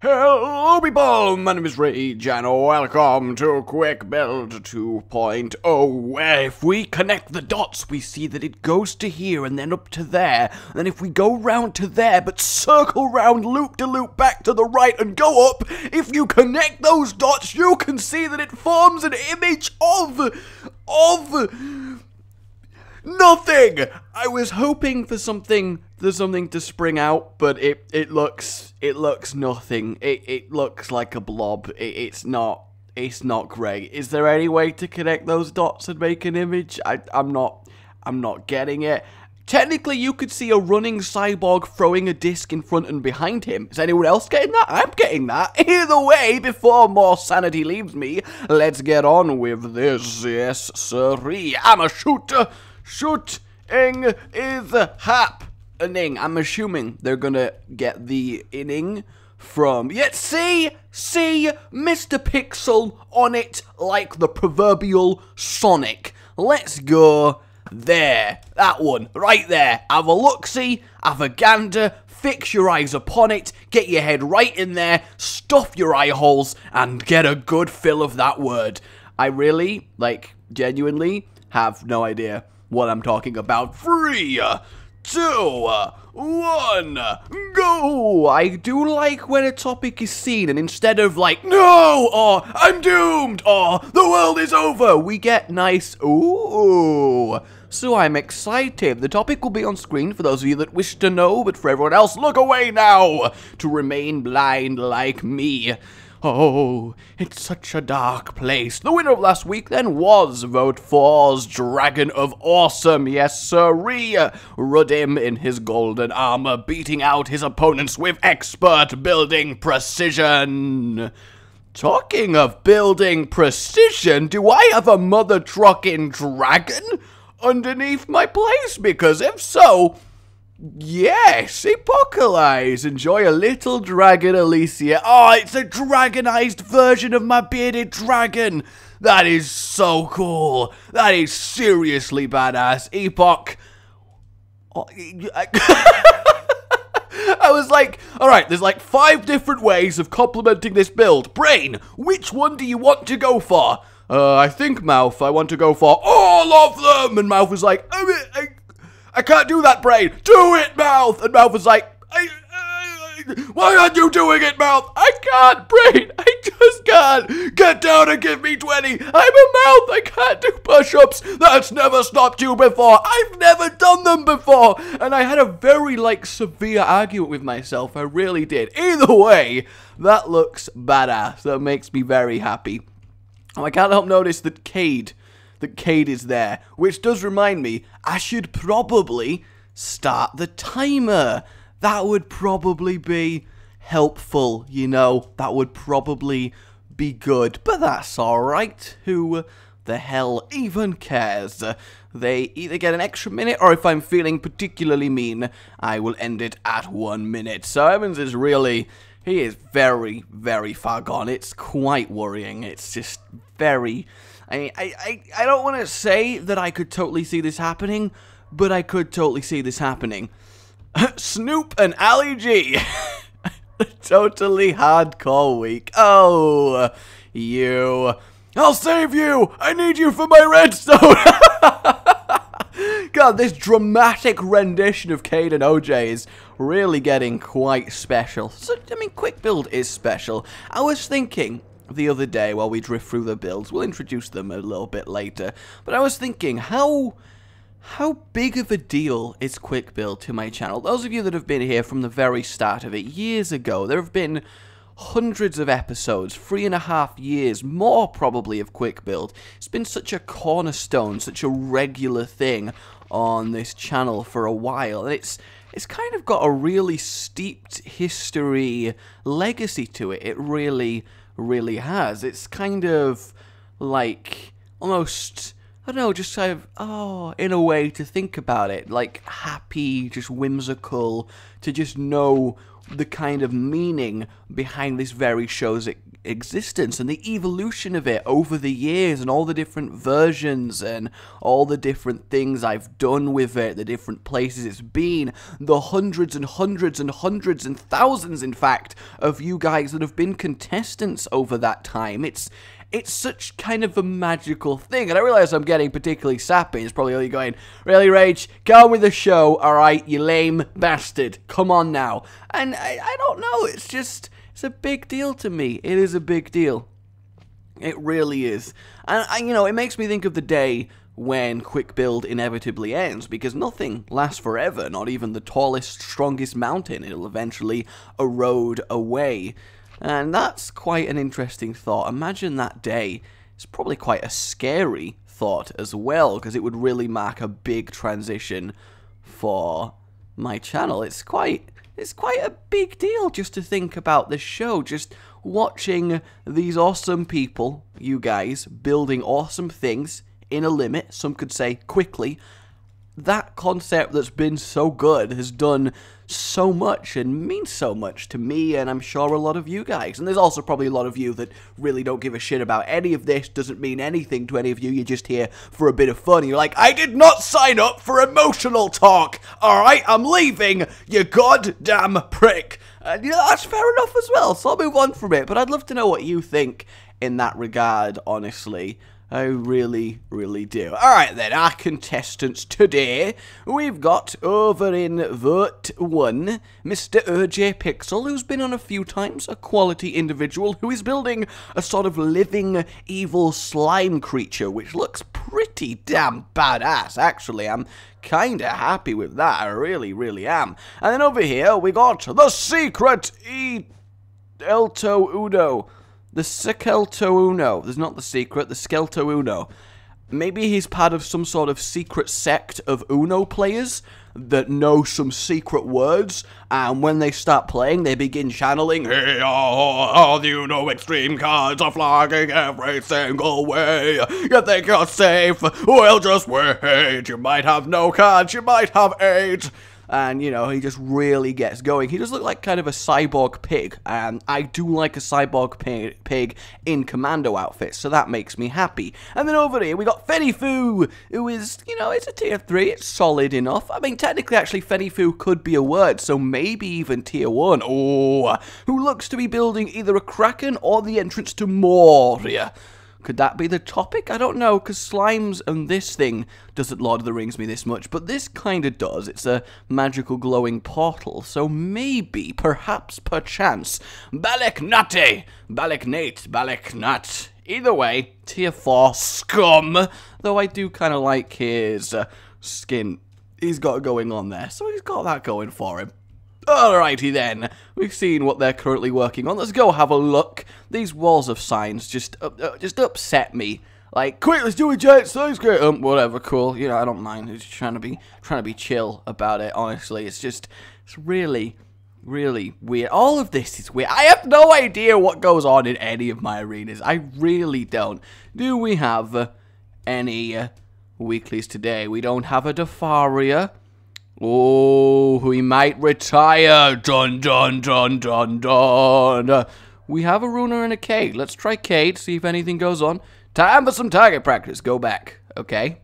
Hello people, my name is Rage and welcome to Quick Build 2.0 where if we connect the dots we see that it goes to here and then up to there. And then if we go round to there but circle round loop to loop back to the right and go up if you connect those dots you can see that it forms an image of of nothing. I was hoping for something for something to spring out but it it looks it looks nothing. It it looks like a blob. It, it's not. It's not great. Is there any way to connect those dots and make an image? I I'm not. I'm not getting it. Technically, you could see a running cyborg throwing a disc in front and behind him. Is anyone else getting that? I'm getting that. Either way, before more sanity leaves me, let's get on with this. Yes, sirree. I'm a shooter. Shooting is hap inning. I'm assuming they're gonna get the inning from. Yet see, see, Mr. Pixel on it like the proverbial Sonic. Let's go there. That one, right there. Have a look-see, have a gander, fix your eyes upon it, get your head right in there, stuff your eye holes, and get a good fill of that word. I really, like, genuinely have no idea what I'm talking about. Free! Two, uh, one, go! I do like when a topic is seen, and instead of like, no, or I'm doomed, or the world is over, we get nice, ooh. So I'm excited. The topic will be on screen for those of you that wish to know, but for everyone else, look away now to remain blind like me. Oh, it's such a dark place. The winner of last week then was Vote For's Dragon of Awesome. Yes, sirree. Rudim in his golden armor, beating out his opponents with expert building precision. Talking of building precision, do I have a mother trucking dragon underneath my place? Because if so, Yes, Apocalypse! Enjoy a little dragon, Alicia. Oh, it's a dragonized version of my bearded dragon! That is so cool! That is seriously badass. Epoch. Oh, I was like, alright, there's like five different ways of complementing this build. Brain, which one do you want to go for? Uh, I think, Mouth, I want to go for all of them! And Mouth was like, I, I, I can't do that, Brain. Do it, Mouth. And Mouth was like, I, I, why aren't you doing it, Mouth? I can't, Brain. I just can't. Get down and give me 20. I'm a Mouth. I can't do push-ups. That's never stopped you before. I've never done them before. And I had a very, like, severe argument with myself. I really did. Either way, that looks badass. That makes me very happy. Oh, I can't help notice that Cade that Cade is there, which does remind me, I should probably start the timer. That would probably be helpful, you know, that would probably be good, but that's alright. Who the hell even cares? They either get an extra minute, or if I'm feeling particularly mean, I will end it at one minute. So Evans is really, he is very, very far gone. It's quite worrying. It's just very I, I, I don't want to say that I could totally see this happening, but I could totally see this happening. Snoop and Ali G. totally hardcore week. Oh, you. I'll save you! I need you for my redstone! God, this dramatic rendition of Cade and OJ is really getting quite special. So, I mean, Quick Build is special. I was thinking, the other day while we drift through the builds. We'll introduce them a little bit later. But I was thinking, how how big of a deal is Quick Build to my channel? Those of you that have been here from the very start of it, years ago, there have been hundreds of episodes, three and a half years, more probably of Quick Build. It's been such a cornerstone, such a regular thing on this channel for a while. And it's it's kind of got a really steeped history legacy to it. It really really has. It's kind of like almost I don't know, just kind of oh, in a way to think about it, like happy, just whimsical, to just know the kind of meaning behind this very show's existence and the evolution of it over the years and all the different versions and all the different things I've done with it, the different places it's been, the hundreds and hundreds and hundreds and thousands, in fact, of you guys that have been contestants over that time. It's it's such kind of a magical thing. And I realize I'm getting particularly sappy. It's probably only going, really, Rage, go with the show, alright, you lame bastard. Come on now. And I, I don't know, it's just, it's a big deal to me. It is a big deal. It really is. And, you know, it makes me think of the day when quick build inevitably ends because nothing lasts forever, not even the tallest, strongest mountain. It'll eventually erode away. And that's quite an interesting thought. Imagine that day. It's probably quite a scary thought as well, because it would really mark a big transition for my channel. It's quite it's quite a big deal just to think about this show, just watching these awesome people, you guys, building awesome things in a limit, some could say quickly. That concept that's been so good has done so much and means so much to me and I'm sure a lot of you guys. And there's also probably a lot of you that really don't give a shit about any of this, doesn't mean anything to any of you, you're just here for a bit of fun. You're like, I did not sign up for emotional talk, alright? I'm leaving, you goddamn prick. And you know, that's fair enough as well, so I'll move on from it. But I'd love to know what you think in that regard, honestly. I really, really do. Alright then, our contestants today, we've got over in Vote 1, Mr. RJ Pixel, who's been on a few times, a quality individual who is building a sort of living evil slime creature, which looks pretty damn badass, actually. I'm kinda happy with that, I really, really am. And then over here, we got the Secret E... Elto Udo. The Skelto Uno. There's not the secret, the Skelto Uno. Maybe he's part of some sort of secret sect of Uno players that know some secret words, and when they start playing, they begin channeling, Hey, all, the Uno extreme cards are flagging every single way. You think you're safe? Well, just wait. You might have no cards, you might have eight and you know he just really gets going. He does look like kind of a cyborg pig, and I do like a cyborg pig, in commando outfits, so that makes me happy. And then over here we got Fenifu, who is you know it's a tier three, it's solid enough. I mean technically actually Fenifu could be a word, so maybe even tier one. Oh, who looks to be building either a kraken or the entrance to Moria. Could that be the topic? I don't know, because slimes and this thing doesn't Lord of the Rings me this much, but this kind of does. It's a magical glowing portal, so maybe, perhaps, perchance, Baleknate! Baleknate, Baleknat. Either way, tier 4 scum, though I do kind of like his uh, skin he's got going on there, so he's got that going for him. Alrighty then, we've seen what they're currently working on. Let's go have a look. These walls of signs just uh, uh, just upset me. Like, quick, let's do a giant skyscraper. Um, whatever, cool. You know, I don't mind. Just trying to be trying to be chill about it. Honestly, it's just it's really really weird. All of this is weird. I have no idea what goes on in any of my arenas. I really don't. Do we have any uh, weeklies today? We don't have a Defaria. Oh, we might retire. Dun dun dun dun dun. Uh, we have a Runa and a Cade. Let's try Cade, see if anything goes on. Time for some target practice. Go back. Okay.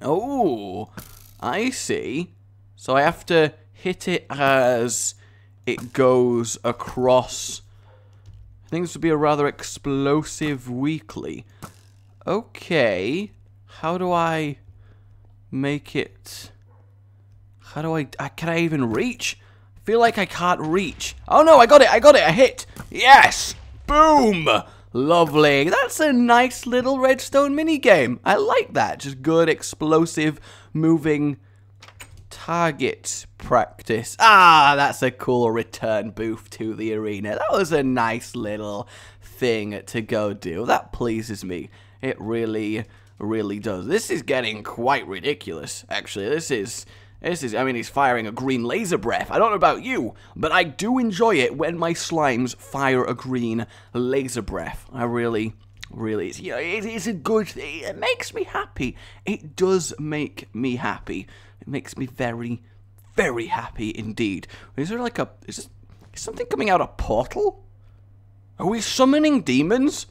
Oh, I see. So I have to hit it as it goes across. I think this would be a rather explosive weekly. Okay. How do I make it... How do I, I, can I even reach? I feel like I can't reach. Oh no, I got it, I got it, I hit. Yes! Boom! Lovely. That's a nice little redstone mini game. I like that. Just good, explosive, moving target practice. Ah, that's a cool return booth to the arena. That was a nice little thing to go do. That pleases me. It really, really does. This is getting quite ridiculous, actually. This is this is, I mean, he's firing a green laser breath. I don't know about you, but I do enjoy it when my slimes fire a green laser breath. I really, really, you know, it is a good thing. It makes me happy. It does make me happy. It makes me very, very happy indeed. Is there like a, is Is something coming out a portal? Are we summoning demons?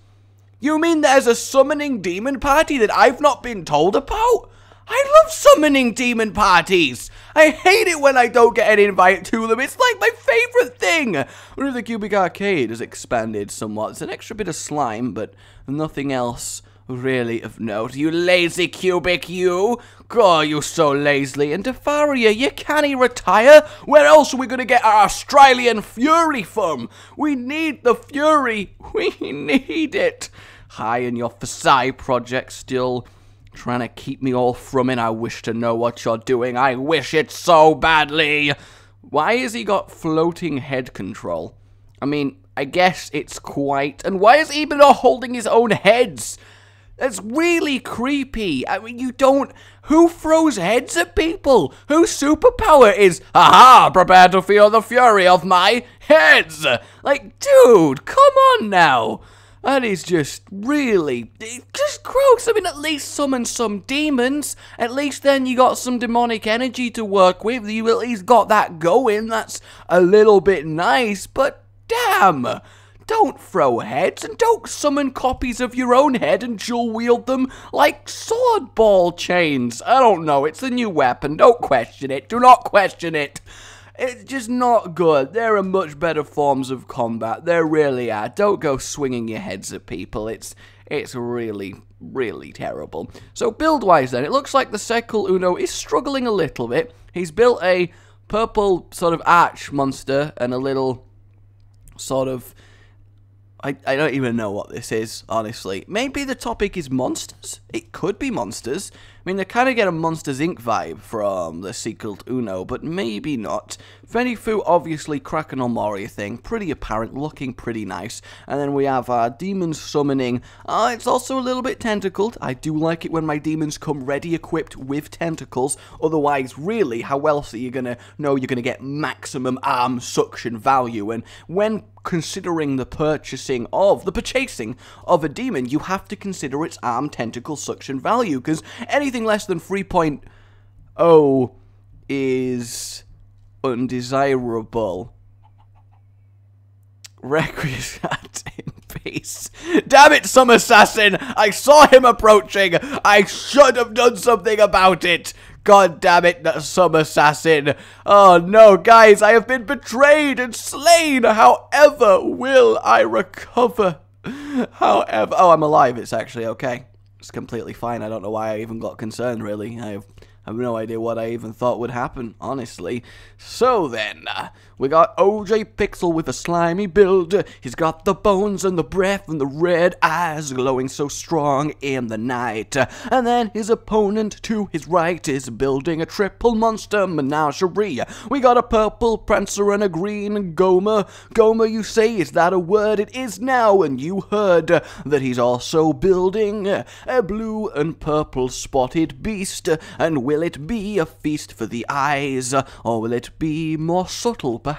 You mean there's a summoning demon party that I've not been told about? I love summoning demon parties. I hate it when I don't get an invite to them. It's like my favorite thing. Of the Cubic Arcade has expanded somewhat. It's an extra bit of slime, but nothing else really of note. You lazy Cubic, you. God, you so lazily. And Defaria, you can't retire. Where else are we going to get our Australian Fury from? We need the Fury. We need it high in your Versailles project still trying to keep me all from it. I wish to know what you're doing. I wish it so badly. Why has he got floating head control? I mean, I guess it's quite. And why is he holding his own heads? That's really creepy. I mean, you don't. Who throws heads at people? Whose superpower is, aha, prepare to feel the fury of my heads? Like, dude, come on now. That is just really, just gross. I mean, at least summon some demons. At least then you got some demonic energy to work with. You at least got that going. That's a little bit nice, but damn. Don't throw heads and don't summon copies of your own head and dual wield them like sword ball chains. I don't know, it's a new weapon. Don't question it. Do not question it. It's just not good. There are much better forms of combat. There really are. Don't go swinging your heads at people. It's it's really, really terrible. So build-wise then, it looks like the Sekul Uno is struggling a little bit. He's built a purple sort of arch monster and a little sort of I, I don't even know what this is, honestly. Maybe the topic is monsters? It could be monsters. I mean, they kind of get a Monsters Inc. vibe from the sequel to Uno, but maybe not. Fenifu, obviously, Kraken or Moria thing, pretty apparent, looking pretty nice. And then we have our demons summoning. Uh, it's also a little bit tentacled. I do like it when my demons come ready equipped with tentacles. Otherwise, really, how else are you going to know you're going to get maximum arm suction value? And when considering the purchasing of the purchasing of a demon, you have to consider its arm tentacle suction value because anything less than 3.0 is undesirable. Requiescat in peace. Damn it, some assassin! I saw him approaching! I should have done something about it! God damn it, that some assassin. Oh no, guys, I have been betrayed and slain. However, will I recover? However, oh, I'm alive. It's actually okay. It's completely fine. I don't know why I even got concerned, really. I have I have no idea what I even thought would happen, honestly. So then, uh, we got OJ Pixel with a slimy build. He's got the bones and the breath and the red eyes glowing so strong in the night. And then his opponent to his right is building a triple monster menagerie. We got a purple Prancer and a green Gohma. Gohma, you say, is that a word? It is now, and you heard that he's also building a blue and purple spotted beast. And will it be a feast for the eyes, or will it be more subtle, perhaps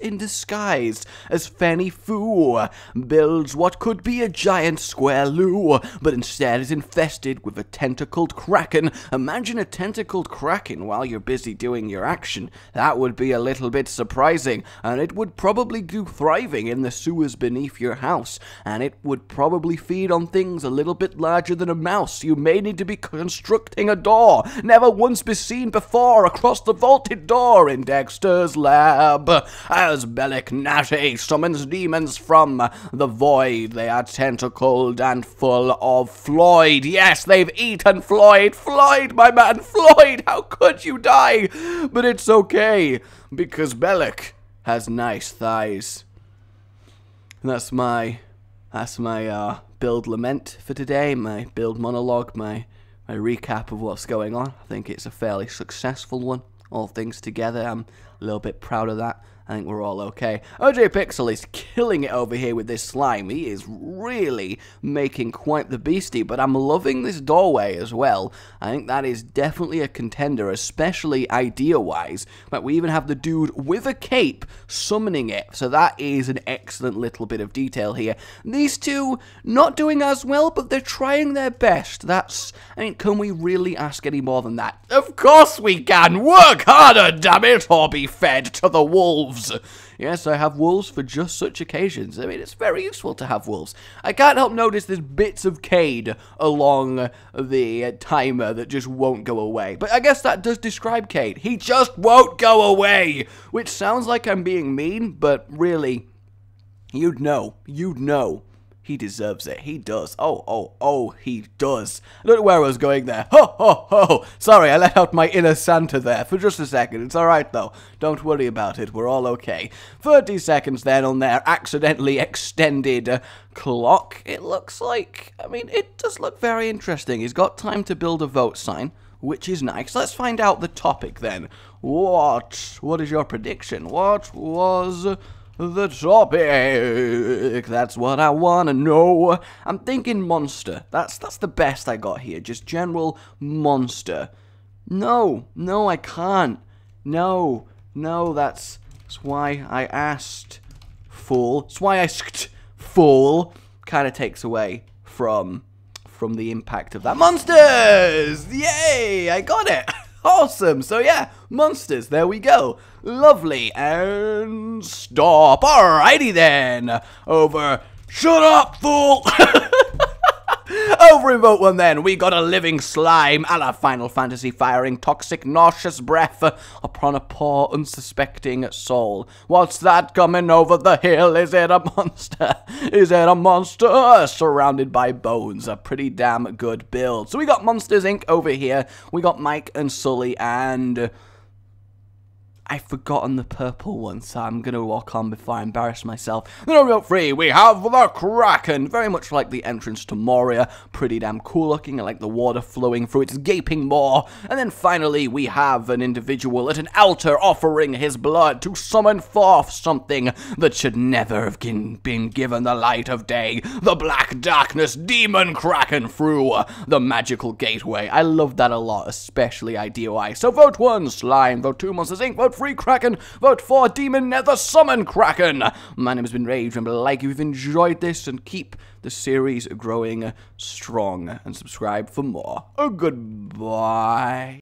in disguise, as Fanny Foo builds what could be a giant square loo, but instead is infested with a tentacled kraken. Imagine a tentacled kraken while you're busy doing your action. That would be a little bit surprising, and it would probably do thriving in the sewers beneath your house, and it would probably feed on things a little bit larger than a mouse. You may need to be constructing a door, never once been seen before, across the vaulted door in Dexter's lab as Bellic Natty summons demons from the void. They are tentacled and full of Floyd. Yes, they've eaten Floyd. Floyd, my man, Floyd, how could you die? But it's okay, because Bellic has nice thighs. And that's my, that's my, uh, build lament for today, my build monologue, my, my recap of what's going on. I think it's a fairly successful one, all things together. I'm a little bit proud of that. I think we're all okay. OJ Pixel is killing it over here with this slime. He is really making quite the beastie, but I'm loving this doorway as well. I think that is definitely a contender, especially idea-wise. But we even have the dude with a cape summoning it, so that is an excellent little bit of detail here. These two, not doing as well, but they're trying their best. That's, I mean, can we really ask any more than that? Of course we can! Work harder, damn it, or be fed to the wolves wolves. Yes, I have wolves for just such occasions. I mean, it's very useful to have wolves. I can't help notice there's bits of Cade along the uh, timer that just won't go away. But I guess that does describe Cade. He just won't go away! Which sounds like I'm being mean, but really, you'd know. You'd know. He deserves it. He does. Oh, oh, oh, he does. Know where I was going there. Ho, ho, ho. Sorry, I let out my inner Santa there for just a second. It's alright, though. Don't worry about it. We're all okay. 30 seconds then on their accidentally extended uh, clock. It looks like, I mean, it does look very interesting. He's got time to build a vote sign which is nice. Let's find out the topic then. What? What is your prediction? What was the topic. That's what I want to know. I'm thinking monster. That's that's the best I got here. Just general monster. No, no, I can't. No, no, that's, that's why I asked. Fool. That's why I asked. Fool. Kind of takes away from from the impact of that. Monsters! Yay! I got it! Awesome. So yeah, monsters. There we go. Lovely. And stop. Alrighty then. Over. Shut up, fool. Over in Vote 1 then, we got a living slime a la Final Fantasy firing toxic nauseous breath upon a poor unsuspecting soul. What's that coming over the hill? Is it a monster? Is it a monster? Surrounded by bones. A pretty damn good build. So we got Monsters Inc. over here. We got Mike and Sully and... I've forgotten the purple one, so I'm going to walk on before I embarrass myself. Then on three, we have the Kraken. Very much like the entrance to Moria. Pretty damn cool looking. I like the water flowing through its gaping maw. And then finally, we have an individual at an altar offering his blood to summon forth something that should never have been given the light of day. The Black Darkness Demon Kraken through the magical gateway. I love that a lot, especially IDOI. So vote one, Slime. Vote two, Monsters Inc. Vote free Kraken. Vote for Demon Nether Summon Kraken. My name has been Rage. To like if you've enjoyed this and keep the series growing strong and subscribe for more. Oh, goodbye.